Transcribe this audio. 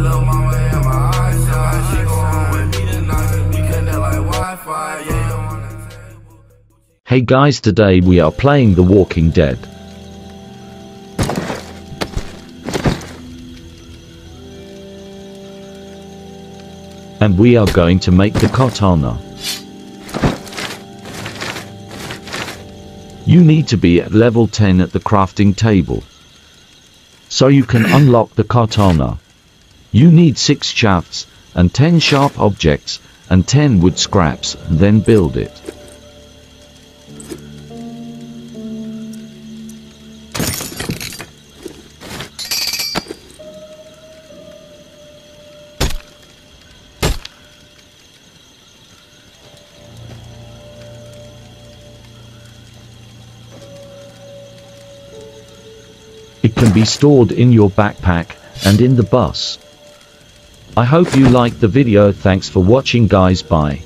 little mama my eyes. She go home with me tonight, we connect like Wi-Fi, yeah. Hey guys, today we are playing The Walking Dead. And we are going to make the katana. You need to be at level 10 at the crafting table. So you can unlock the katana. You need 6 shafts, and 10 sharp objects, and 10 wood scraps, then build it. It can be stored in your backpack and in the bus. I hope you liked the video thanks for watching guys bye.